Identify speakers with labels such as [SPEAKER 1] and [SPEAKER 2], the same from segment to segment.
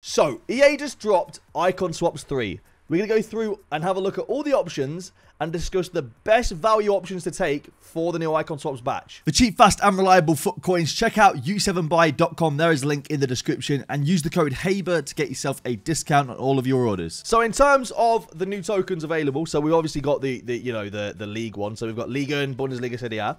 [SPEAKER 1] So, EA just dropped Icon Swaps 3. We're going to go through and have a look at all the options and discuss the best value options to take for the new Icon Swaps batch. For cheap, fast, and reliable FUT coins, check out u7buy.com. There is a link in the description and use the code HABER to get yourself a discount on all of your orders. So in terms of the new tokens available, so we've obviously got the, the you know, the, the league one. So we've got Liga and Bundesliga Serie A.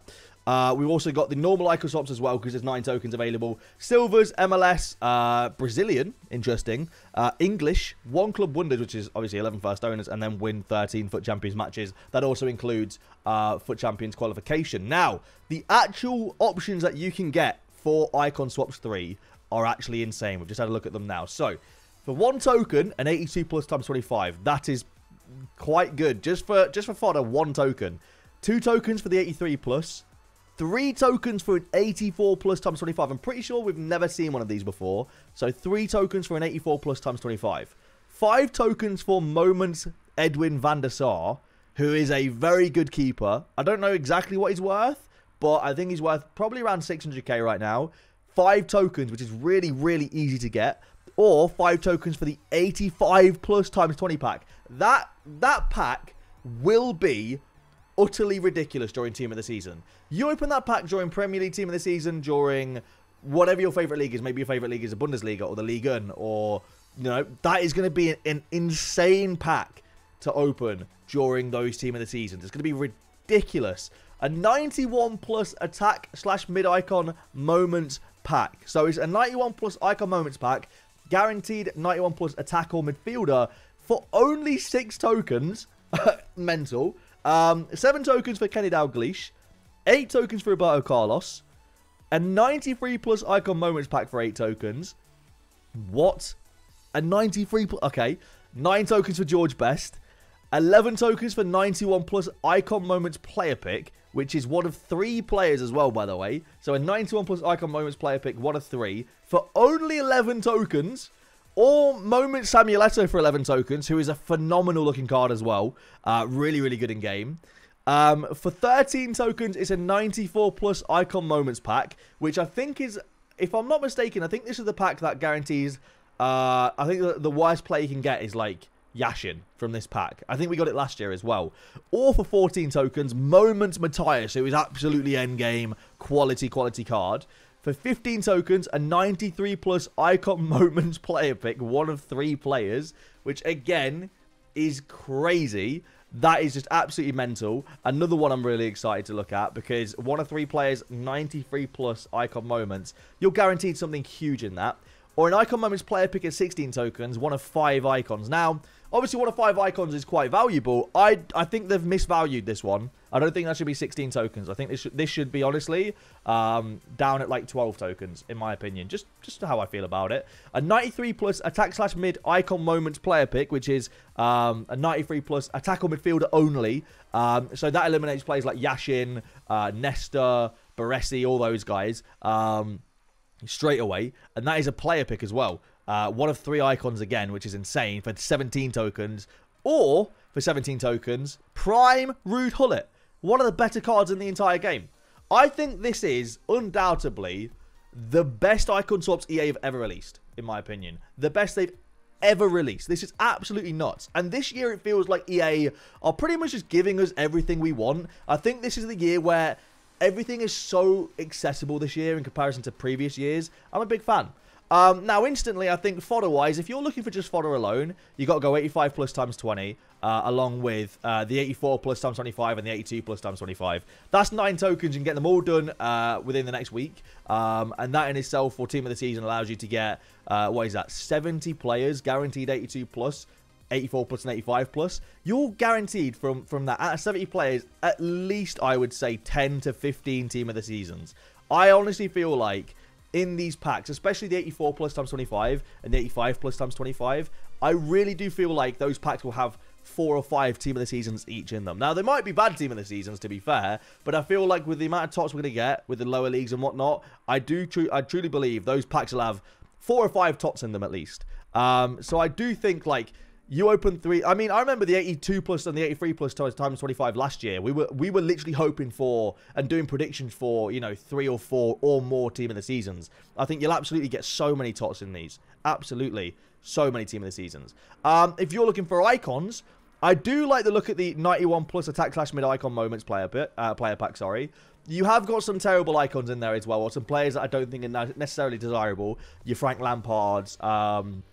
[SPEAKER 1] Uh, we've also got the normal icon swaps as well because there's nine tokens available. Silvers, MLS, uh, Brazilian, interesting. Uh, English, One Club Wonders, which is obviously 11 first owners, and then win 13 FUT Champions matches. That also includes uh, FUT Champions qualification. Now, the actual options that you can get for Icon Swaps 3 are actually insane. We've just had a look at them now. So, for one token, an 82 plus times 25, that is quite good. Just for just for fodder, one token. Two tokens for the 83 plus Three tokens for an 84 plus times 25. I'm pretty sure we've never seen one of these before. So three tokens for an 84 plus times 25. Five tokens for Moments Edwin van der Sar, who is a very good keeper. I don't know exactly what he's worth, but I think he's worth probably around 600k right now. Five tokens, which is really, really easy to get. Or five tokens for the 85 plus times 20 pack. That, that pack will be utterly ridiculous during Team of the Season. You open that pack during Premier League Team of the Season, during whatever your favourite league is. Maybe your favourite league is the Bundesliga or the Liga, or, you know, that is going to be an, insane pack to open during those Team of the Seasons. It's going to be ridiculous. A 91 plus attack slash mid icon moments pack. So it's a 91 plus icon moments pack, guaranteed 91 plus attack or midfielder for only six tokens. Mental. Um, seven tokens for Kenny Dalglish, eight tokens for Roberto Carlos, a 93 plus icon moments pack for eight tokens. What? A 93 plus. Okay. Nine tokens for George Best. 11 tokens for 91 plus icon moments player pick, which is one of three players as well, by the way. So a 91 plus icon moments player pick, one of three, for only 11 tokens. Or Moment Samuel Eto'o for 11 tokens, who is a phenomenal looking card as well. Uh, really, really good in game. Um, for 13 tokens, it's a 94 plus icon moments pack, which I think is, if I'm not mistaken, I think this is the pack that guarantees. Uh, I think the, the worst play you can get is like Yashin from this pack. I think we got it last year as well. Or for 14 tokens, Moments Matthäus, who is absolutely endgame quality, quality card. For 15 tokens, a 93 plus Icon Moments player pick, one of three players, which again is crazy. That is just absolutely mental. Another one I'm really excited to look at because one of three players, 93 plus Icon Moments. You're guaranteed something huge in that. Or an Icon Moments player pick at 16 tokens, one of five icons. Now, Obviously, one of five icons is quite valuable. I I think they've misvalued this one. I don't think that should be 16 tokens. I think this should, this should be, honestly, um, down at like 12 tokens, in my opinion. Just just how I feel about it. A 93 plus attack slash mid icon moments player pick, which is um, a 93 plus attack or midfielder only. Um, so that eliminates players like Yashin, uh, Nesta, Baresi, all those guys um, straight away. And that is a player pick as well. Uh, one of three icons again, which is insane, for 17 tokens. Or, for 17 tokens, Prime Ruud Gullit. One of the better cards in the entire game. I think this is undoubtedly the best icon swaps EA have ever released, in my opinion. The best they've ever released. This is absolutely nuts. And this year it feels like EA are pretty much just giving us everything we want. I think this is the year where everything is so accessible this year in comparison to previous years. I'm a big fan. Um, now, instantly, I think fodder-wise, if you're looking for just fodder alone, you got to go 85 plus times 20, uh, along with uh, the 84 plus times 25 and the 82 plus times 25. That's nine tokens. You can get them all done uh, within the next week. Um, and that in itself for Team of the Season allows you to get, uh, what is that, 70 players, guaranteed 82 84 plus and 85 plus, you're guaranteed from from that at 70 players at least I would say 10 to 15 team of the seasons. I honestly feel like in these packs, especially the 84 plus times 25 and the 85 plus times 25, I really do feel like those packs will have four or five team of the seasons each in them. Now, they might be bad team of the seasons, to be fair, but I feel like with the amount of tots we're going to get with the lower leagues and whatnot, I do tru I truly believe those packs will have four or five tots in them at least. Um, so I do think, like, you open three. I mean, I remember the 82 plus and the 83 plus times 25 last year. We were we were literally hoping for and doing predictions for you know three or four or more team of the seasons. I think you'll absolutely get so many tots in these. Absolutely. So many team of the seasons. Um, if you're looking for icons, I do like the look at the 91 plus attack slash mid icon moments player bit, uh, player pack. Sorry, you have got some terrible icons in there as well, or some players that I don't think are necessarily desirable. Your Frank Lampards, um,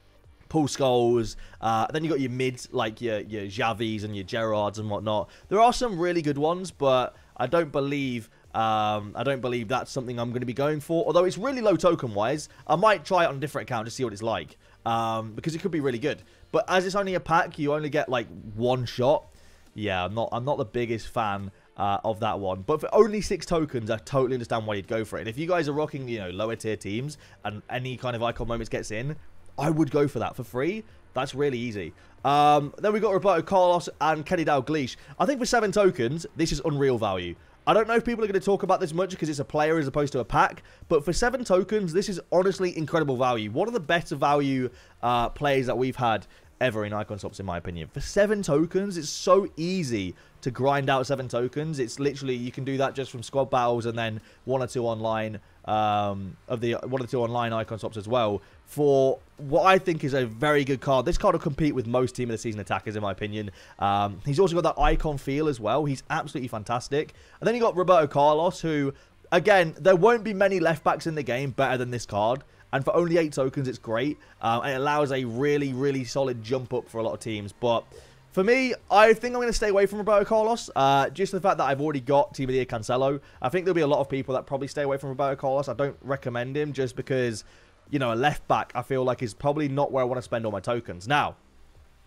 [SPEAKER 1] Paul Scholes. Uh, then you got your mids like your your Xavis and your Gerrards and whatnot. There are some really good ones, but I don't believe um, I don't believe that's something I'm going to be going for. Although it's really low token wise, I might try it on a different account to see what it's like um, because it could be really good. But as it's only a pack, you only get like one shot. Yeah, I'm not. I'm not the biggest fan uh, of that one. But for only six tokens, I totally understand why you'd go for it. And if you guys are rocking, you know, lower tier teams and any kind of icon moments gets in, I would go for that for free. That's really easy. Um, then we got Roberto Carlos and Kenny Dalglish. I think for seven tokens, this is unreal value. I don't know if people are going to talk about this much because it's a player as opposed to a pack, but for seven tokens, this is honestly incredible value. One of the better value uh, players that we've had ever in Icon Swaps, in my opinion. For seven tokens, it's so easy to grind out seven tokens. It's literally, you can do that just from squad battles and then one or two online um, of the one or two online Icon Swaps as well for what I think is a very good card. This card will compete with most Team of the Season attackers, in my opinion. Um, he's also got that icon feel as well. He's absolutely fantastic. And then you got Roberto Carlos, who, again, there won't be many left backs in the game better than this card. And for only 8 tokens, it's great. Um, and it allows a really, really solid jump up for a lot of teams. But for me, I think I'm going to stay away from Roberto Carlos. Uh, just the fact that I've already got Team of the Year Cancelo. I think there'll be a lot of people that probably stay away from Roberto Carlos. I don't recommend him just because you know, a left back, I feel like is probably not where I want to spend all my tokens. Now,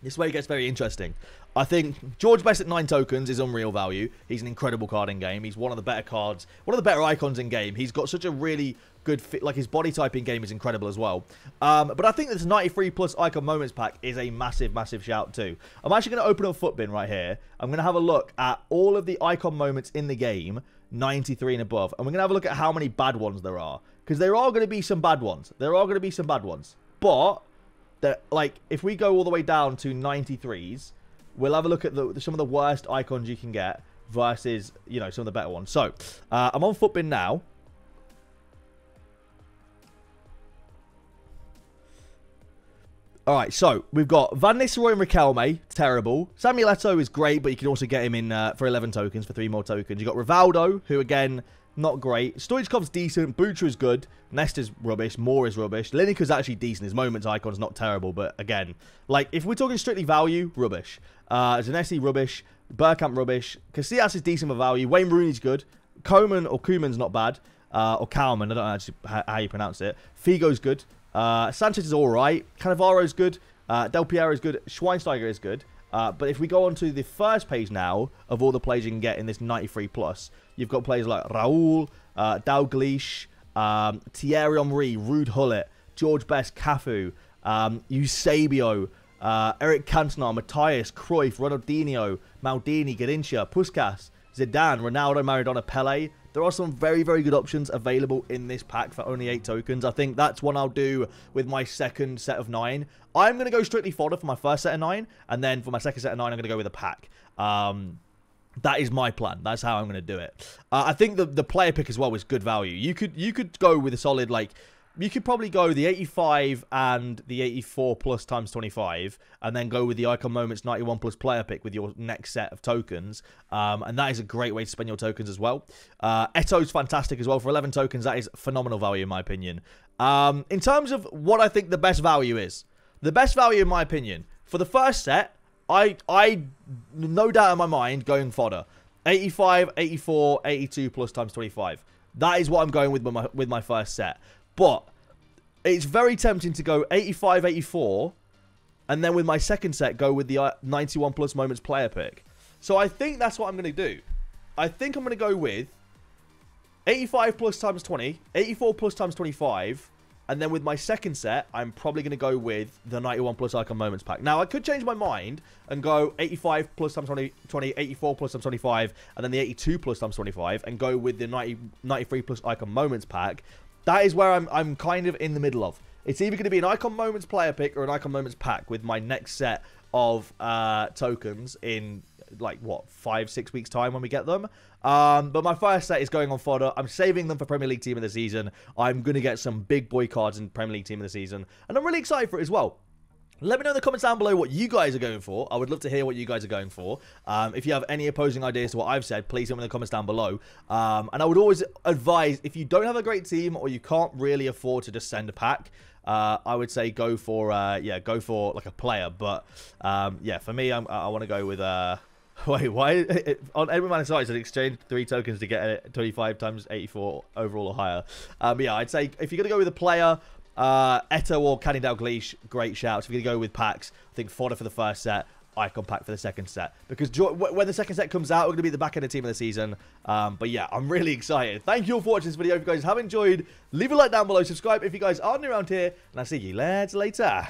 [SPEAKER 1] this way it gets very interesting. I think George Best at 9 tokens is unreal value. He's an incredible card in game. He's one of the better cards, one of the better icons in game. He's got such a really good fit. Like, his body type in game is incredible as well. Um, but I think this 93 plus icon moments pack is a massive, massive shout too. I'm actually going to open up Futbin right here. I'm going to have a look at all of the icon moments in the game, 93 and above. And we're going to have a look at how many bad ones there are. Because there are going to be some bad ones. There are going to be some bad ones. But, like, if we go all the way down to 93s, we'll have a look at the, some of the worst icons you can get versus, you know, some of the better ones. So, uh, I'm on Futbin now. All right, so we've got Van Nistelrooy and Riquelme, terrible. Samuel Eto'o is great, but you can also get him in uh, for 11 tokens, for three more tokens. You've got Rivaldo, who again, not great. Stoichkov's decent. Butcher is good. Nest is rubbish. Moore is rubbish. Lineker's actually decent. His moments icon's not terrible, but again, like, if we're talking strictly value, rubbish. Uh, Zanesi, rubbish. Bergkamp, rubbish. Casillas is decent for value. Wayne Rooney's good. Coman or Koeman's not bad. Uh, or Kalman, I don't know actually how you pronounce it. Figo's good. Uh, Sanchez is alright. Cannavaro's good. Uh, Del Piero is good. Schweinsteiger is good. Uh, but if we go on to the first page now of all the players you can get in this 93 plus, you've got players like Raul, uh, Dalglish, um, Thierry Henry, Ruud Gullit, George Best, Cafu, um, Eusebio, uh, Eric Cantona, Matthäus, Cruyff, Ronaldinho, Maldini, Garrincha, Puskas, Zidane, Ronaldo, Maradona, Pele. There are some very, very good options available in this pack for only 8 tokens. I think that's one I'll do with my second set of 9. I'm going to go strictly fodder for my first set of 9, and then for my second set of 9, I'm going to go with a pack. Um, that is my plan. That's how I'm going to do it. Uh, I think the the player pick as well was good value. You could you could go with a solid like you could probably go the 85 and the 84 plus times 25 and then go with the icon moments 91 plus player pick with your next set of tokens. Um, and that is a great way to spend your tokens as well. Uh, eto's fantastic as well. For 11 tokens that is phenomenal value in my opinion. Um, in terms of what i think the best value is the best value in my opinion for the first set i i no doubt in my mind going fodder. 85 84 82 plus times 25 that is what i'm going with my with my first set. But it's very tempting to go 85, 84, and then with my second set, go with the uh, 91 plus moments player pick. So I think that's what I'm going to do. I think I'm going to go with 85 plus times 20, 84 plus times 25, and then with my second set, I'm probably going to go with the 91 plus icon moments pack. Now, I could change my mind and go 85 plus times 20, 20 84 plus times 25, and then the 82 plus times 25, and go with the 90, 93 plus icon moments pack. That is where I'm, I'm kind of in the middle of. It's either going to be an Icon Moments player pick or an Icon Moments pack with my next set of uh, tokens in like what five six weeks time when we get them. Um, but my first set is going on fodder. I'm saving them for premier league team of the season. I'm going to get some big boy cards in premier league team of the season. And i'm really excited for it as well Let me know in the comments down below what you guys are going for. I would love to hear what you guys are going for. Um, if you have any opposing ideas to what I've said, please let me in the comments down below. Um, and I would always advise, if you don't have a great team or you can't really afford to just send a pack, uh, I would say go for, uh, yeah, go for like a player. But, um, yeah, for me, I'm, i want to go with... Uh, Wait, why? On Edwin Man Insights, it exchange three tokens to get 25 times 84 overall or higher. Um, yeah, I'd say if you're going to go with a player, uh, Eto or Kenny Dalglish, great shouts. You're going to go with packs, I think fodder for the first set, icon pack for the second set. Because when the second set comes out, we're going to be the back end of the team of the season. Um, but yeah, I'm really excited. Thank you all for watching this video. If you guys have enjoyed, leave a like down below. Subscribe if you guys are new around here. And I'll see you lads later.